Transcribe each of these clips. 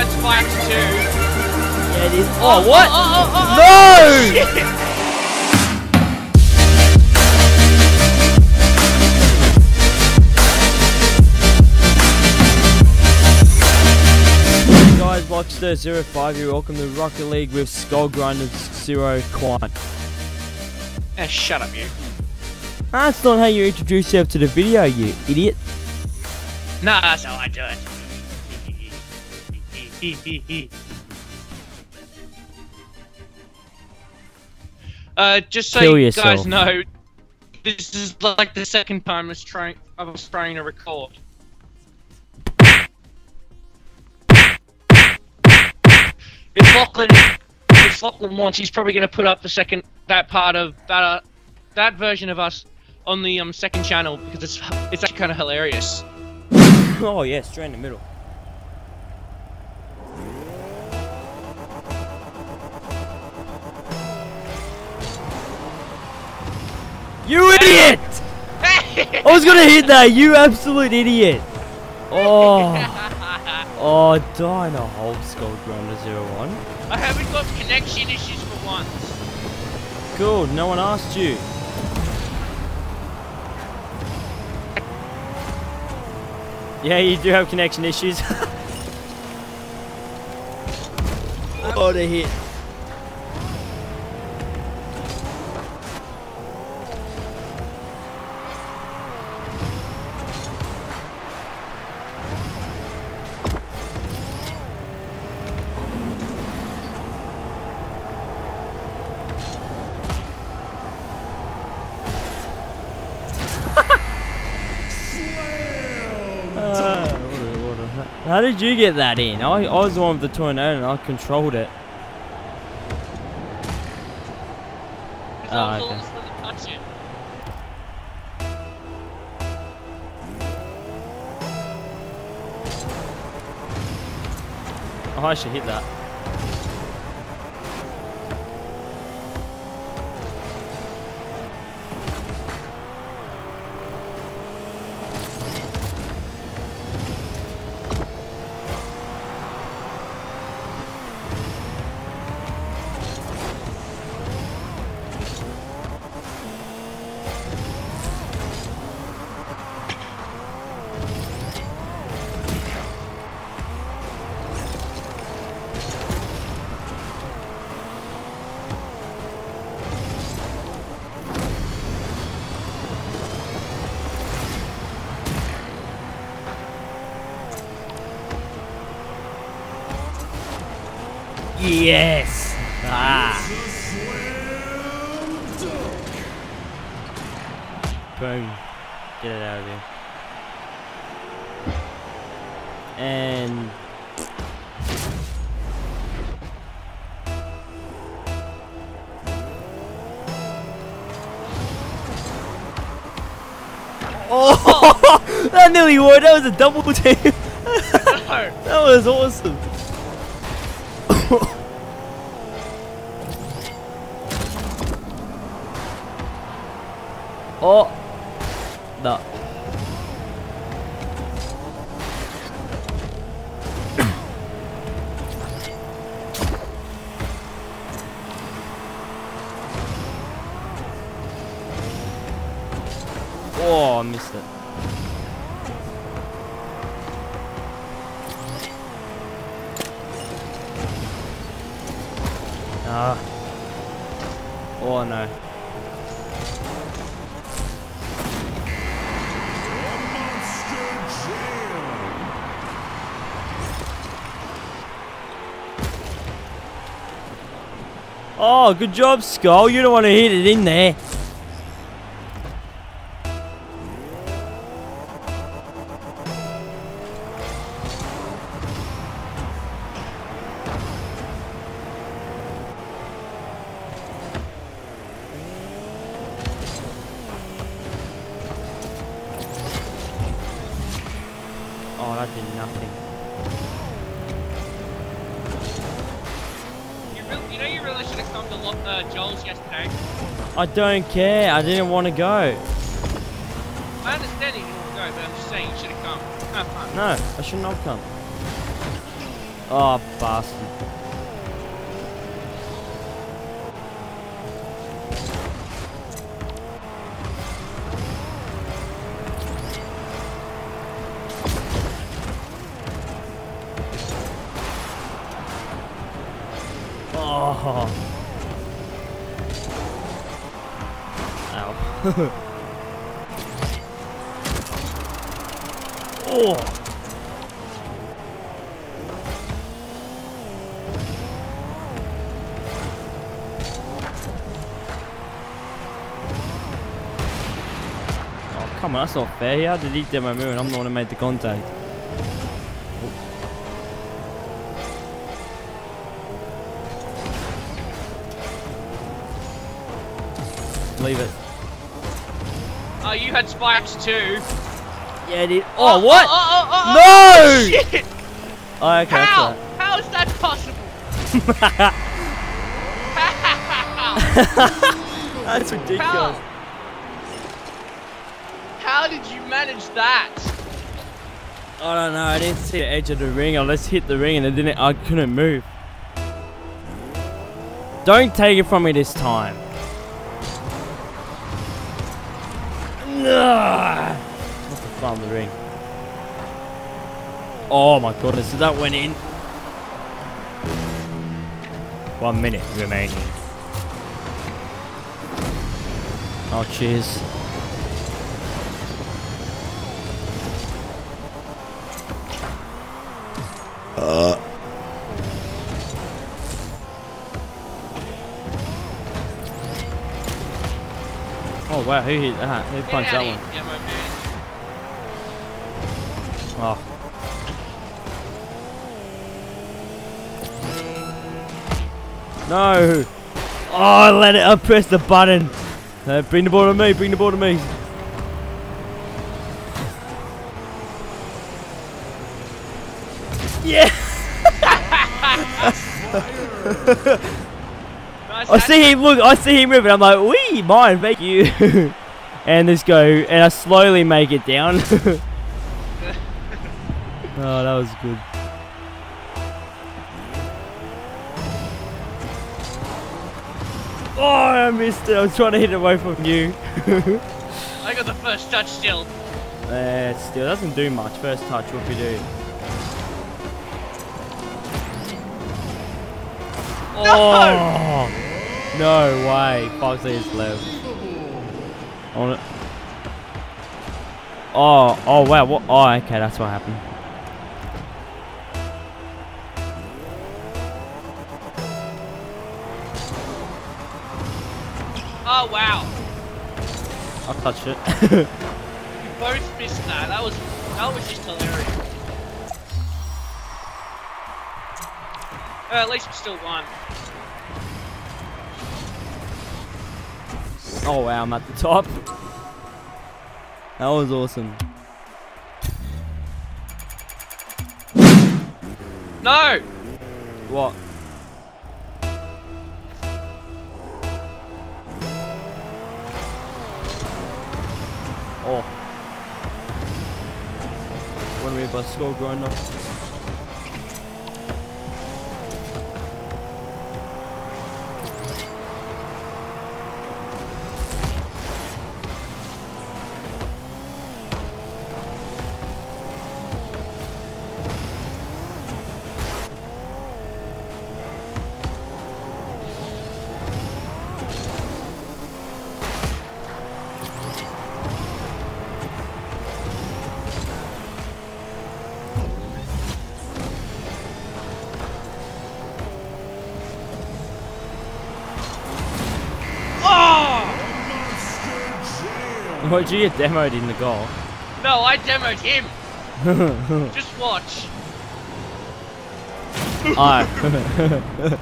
that's five to two. Yeah, it is. Oh, what? Oh, oh, oh, oh, no! Hey guys, LachStur05 here. Welcome to Rocket League with Skull Grinder Zero Quan. Eh, shut up, you. That's not how you introduce yourself to the video, you idiot. Nah, that's how I do it. Uh, just so Kill you yourself. guys know, this is like the second time I was trying, I was trying to record. If Lachlan, if Lachlan wants, he's probably going to put up the second that part of that uh, that version of us on the um second channel because it's it's actually kind of hilarious. oh yeah, straight in the middle. You idiot! I was gonna hit that, you absolute idiot! Oh, oh, die in a hole, Skull Grinder Zero One. I haven't got connection issues for once. Cool, no one asked you. Yeah, you do have connection issues. oh, the hit. Did you get that in? I, I was the one with the tornado and I controlled it. Was ah, okay. almost going to touch it. Oh, I should hit that. Yes! Ah! Boom. Get it out of here. And... Oh! that nearly worked. That was a double team. That was awesome. oh. No. Oh, good job, Skull. You don't want to hit it in there. Oh, that did nothing. Joel's yesterday. I don't care. I didn't want to go. I understand you didn't want to go, but I'm just saying you should have come. Have fun. No, I should not come. Oh, bastard. Oh. Oh. Come on, that's not fair. He had to lead my move and I'm the one who made the contact. Leave it. Oh, you had spikes too. Yeah, dude. Oh, oh, what? Oh, oh, oh, oh, No! oh, shit! Oh, okay, How? How is that possible? That's ridiculous. How? How did you manage that? I don't know. I didn't see the edge of the ring. I just hit the ring and I didn't. I couldn't move. Don't take it from me this time. What's the fun the ring? Oh my goodness! That went in. One minute remaining. Oh, cheers. Oh wow, who hit that? Who punched that one? Yeah, my man. Oh. No! Oh, I let it. I pressed the button. Uh, bring the ball to me. Bring the ball to me. Yeah! I see him. Look, I see him moving. I'm like, wee, mine, thank you. and let's go. And I slowly make it down. oh, that was good. Oh, I missed it. I was trying to hit it away from you. I got the first touch still. Uh, still doesn't do much. First touch, what we do? Oh no way! Five seconds left. On it. Oh, oh wow! What? Oh, okay, that's what happened. Oh wow. I touched it. You both missed that. That was that was just hilarious. Uh, at least we still won. Oh wow! I'm at the top. That was awesome. No! What? Oh. Do we about score grinder? Oh! Get demoed in the goal? No, I demoed him. Just watch. oh.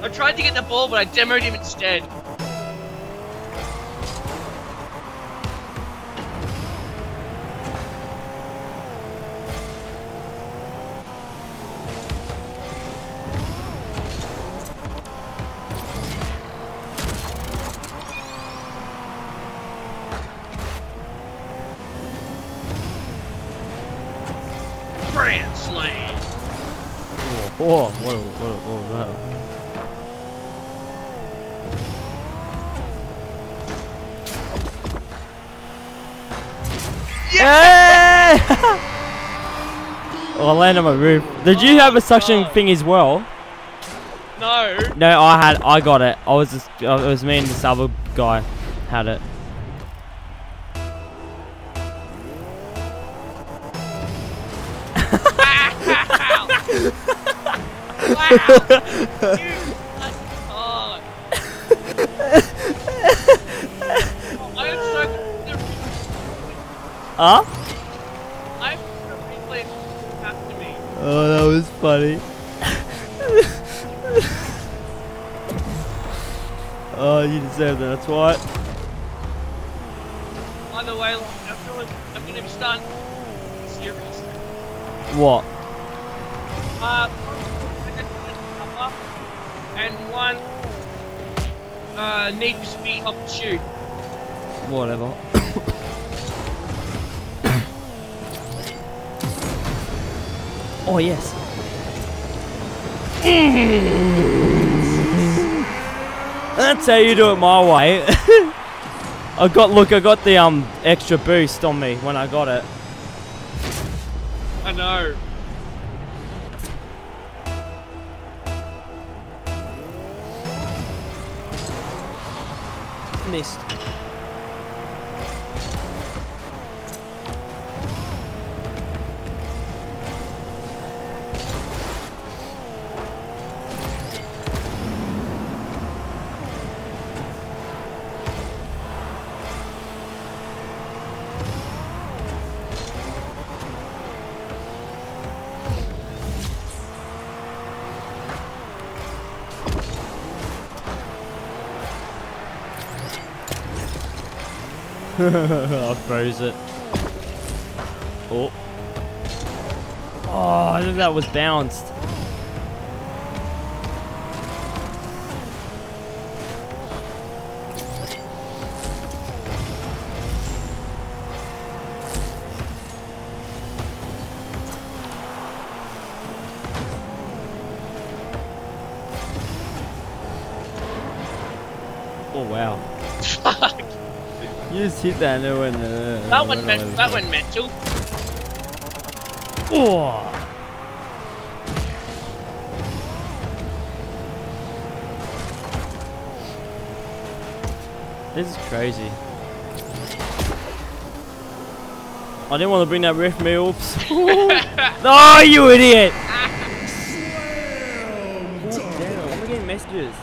I tried to get the ball, but I demoed him instead. Oh, what, what, what was that? Yeah! oh, I landed on my roof. Did you have a suction God. thing as well? No. No, I had. I got it. I was just. Uh, it was me and this other guy had it. Wow. oh yes. That's how you do it my way. I got look, I got the um extra boost on me when I got it. I know. Missed. I froze it. Oh. Oh, I think that was bounced. You just hit that and it. Uh, That one meant that one mental. Oh. This is crazy. I didn't want to bring that riff me, oops. oh, you idiot! Oh, damn, I'm getting messages.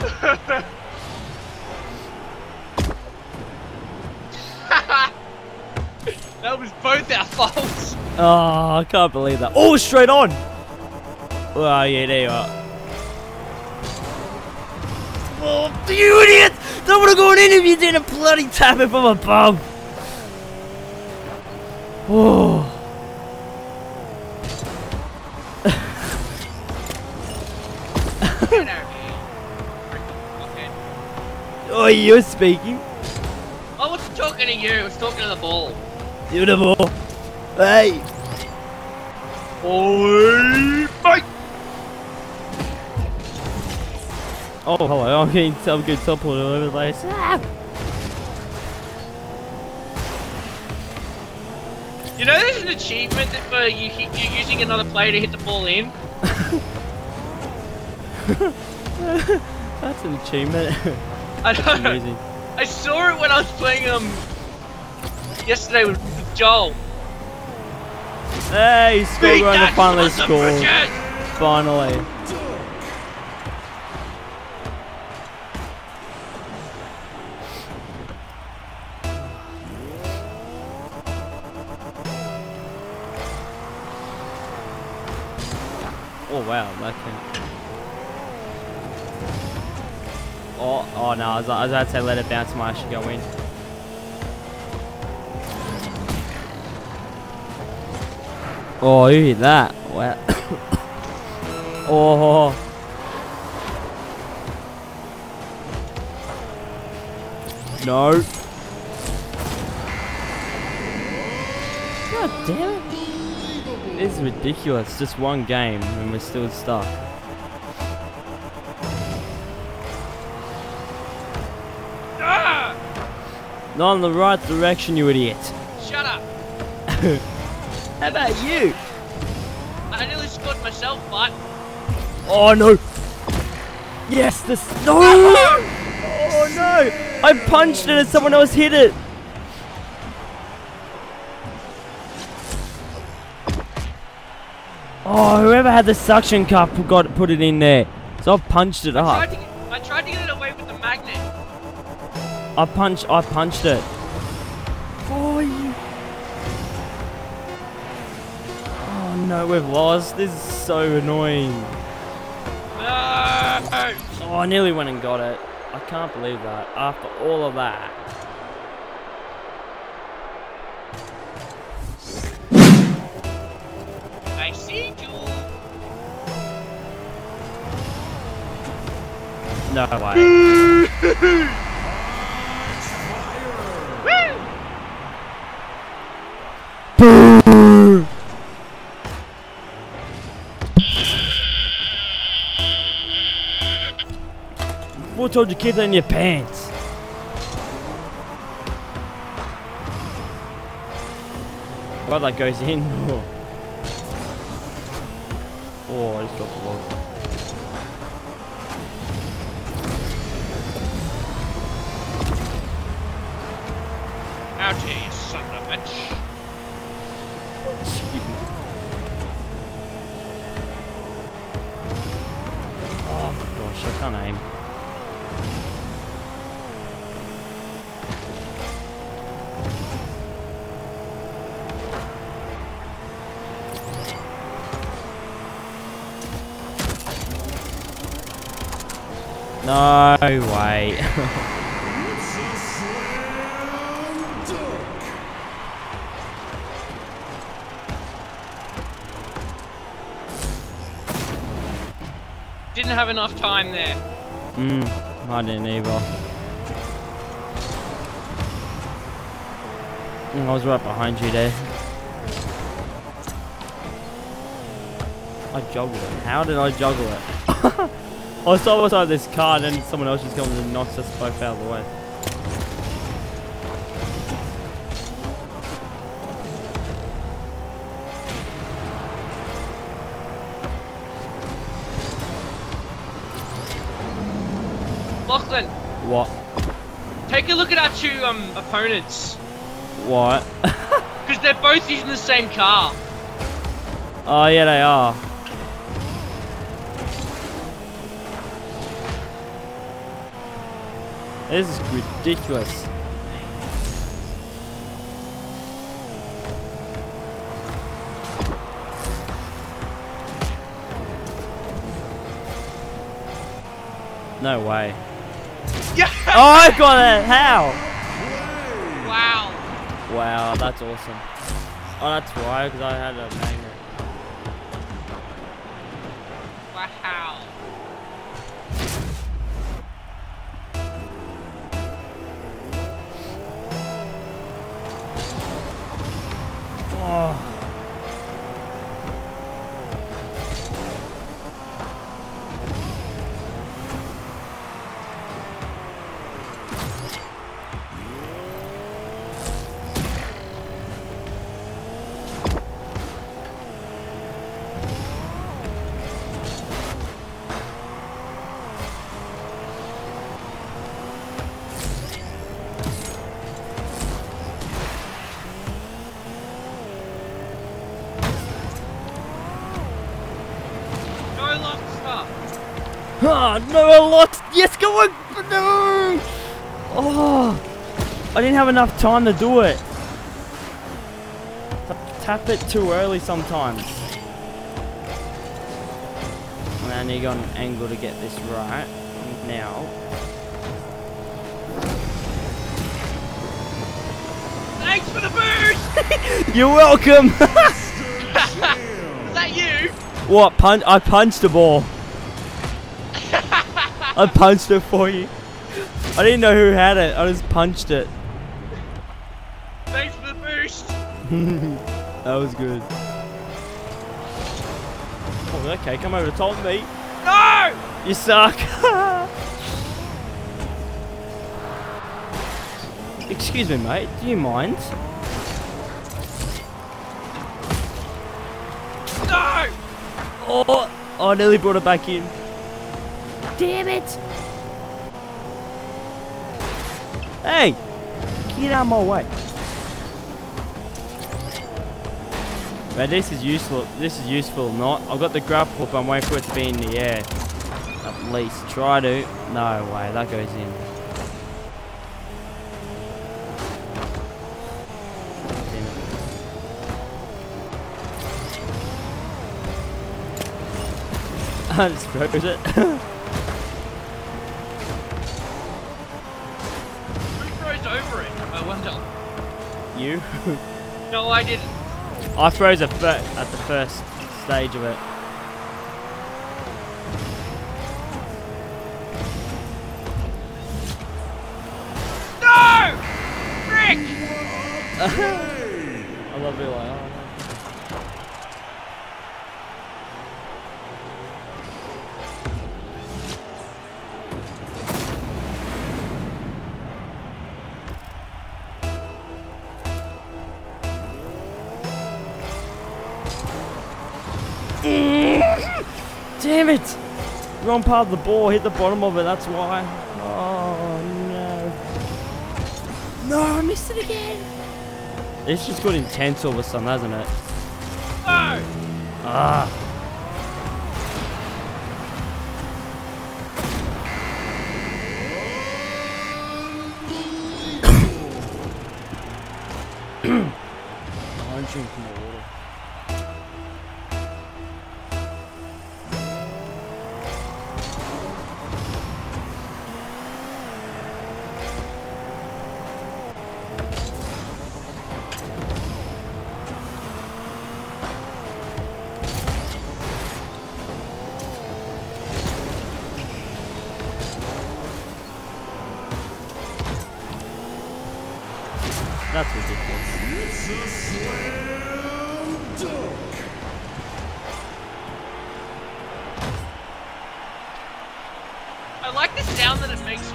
that was faults. Oh, I can't believe that. Oh, straight on! Oh, yeah, there you are. Oh, you idiot! That would have gone in if you didn't bloody tap it from above. Oh. You. Oh, you're speaking. I wasn't talking to you, I was talking to the ball. Beautiful. Hey. Oi, mate! Oh, hello. I'm getting some good support all over the place. Ah. You know there's an achievement that for you, you using another player to hit the ball in? That's an achievement. I know. I saw it when I was playing um yesterday with, with Joel. Hey, Skullgrinder that finally son of a scored. Finally. Oh wow, that can. Oh, oh no, I was, I was about to say let it bounce, my should go in. Oh, you hit that. Wow. oh. No. God damn it. This is ridiculous. Just one game and we're still stuck. Ah! Not in the right direction, you idiot. Shut up! How about you? I nearly scored myself, but Oh no! Yes, this. No! Oh no! I punched it and someone else hit it! Oh, whoever had the suction cup got put it in there. So I've punched it I up. tried, to get, I tried to get it away with the magnet. I punched. I punched it. No, we've lost. This is so annoying. No! Oh, I nearly went and got it. I can't believe that. After all of that. I see you. No way. Told you to keep that in your pants? Well, that goes in. Oh, I just dropped the log. Didn't have enough time there. Hmm, I didn't either. I was right behind you there. I juggled it. How did I juggle it? I was so outside this car and then someone else just comes and knocks us both out of the way. Two um opponents. What? Because they're both using the same car. oh yeah, they are. This is ridiculous. No way. Yeah! Oh, I got it! How? Wow. That's awesome. Oh, that's why, because I had a magnet. Ah, no, I lost. Yes, go on. No. Oh, I didn't have enough time to do it. I tap it too early sometimes. And I need to go on an angle to get this right. Now. Thanks for the boost! You're welcome. Is that you? what? Punch? I punched the ball. I punched it for you. I didn't know who had it. I just punched it. Thanks for the boost. that was good. Oh, okay, come over to top of me. No! You suck. Excuse me, mate. Do you mind? No! Oh, oh, I nearly brought it back in. Damn it! Hey, get out of my way. But this is useful. This is useful. Not. I've got the grapple, but I'm waiting for it to be in the air. At least try to. No way. That goes in. I just froze it. You? No, I didn't. I froze at, the first stage of it. No! Frick! I love it like, oh, Damn it! Wrong part of the ball, hit the bottom of it, that's why. Oh no. No, I missed it again! It's just got intense all of a sudden, hasn't it? No! Ah. I'm drinking water.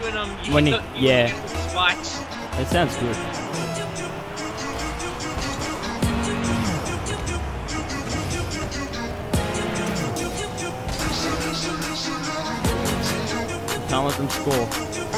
When um you When hit the, you yeah. hit the spikes. It sounds good. Can't let them score.